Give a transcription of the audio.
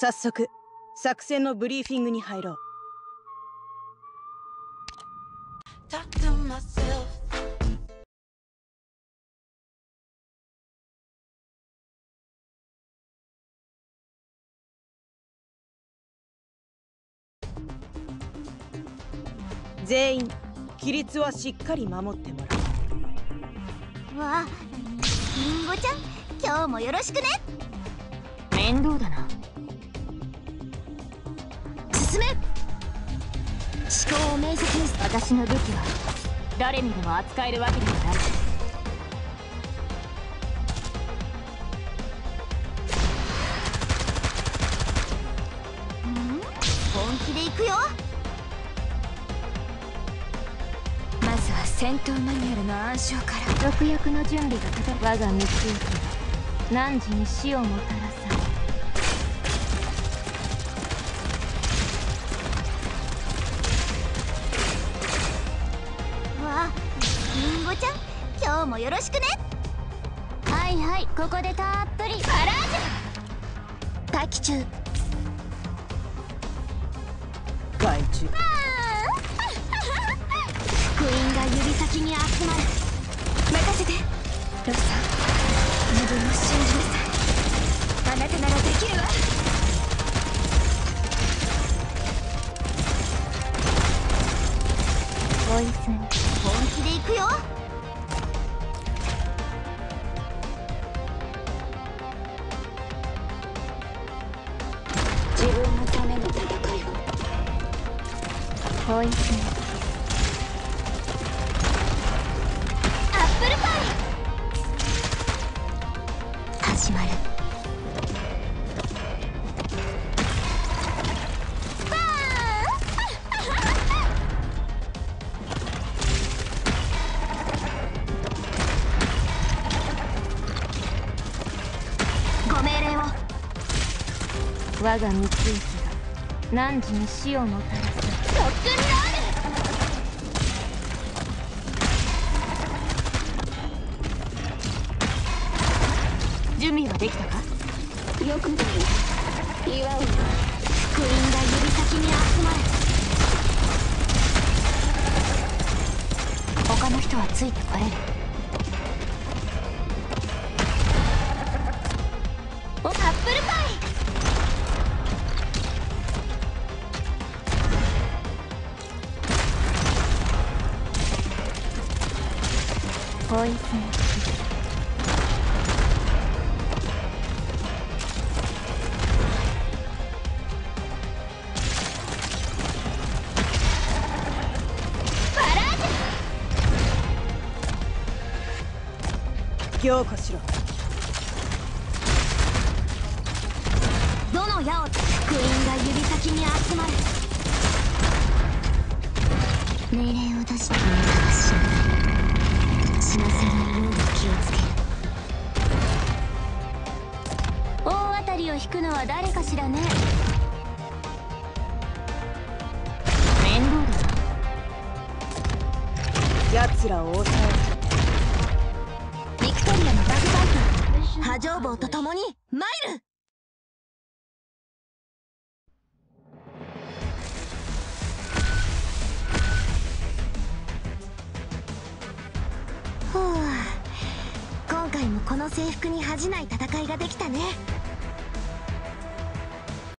早速作戦のブリーフィングに入ろう。Talk to myself. 全員規律はしっかり守ってもらわありんごちゃん今日もよろしくね。面倒だな進め。思考を明晰にす私の武器は誰にでも扱えるわけではない。うん？本気で行くよ。まずは戦闘マニュアルの暗唱から。毒薬の準備が整我が道行きは汝に死をもたらもよろしくね。はいはいここでたっぷり。パラージュ。待機中害虫福音が指先に集まる。任せて。ロスさん自分を信じなさいあなたならできるわ。追い詰め本気で行くよ追い詰めアップルパイ。始まるスパーンご命令を。我が道行きが汝に死をもたら準備はできたか？よくない祝う。よ福音が指先に集まる他の人はついてこれる。追い詰めパラージ凝固しろ。どの矢を福音が指先に集まる。命令を出してあなたは死なない。くのは誰かしらね。面倒だな。奴らを抑えビクトリアのバグバイト。波状棒と共に参る。ふう今回もこの制服に恥じない戦いができたね。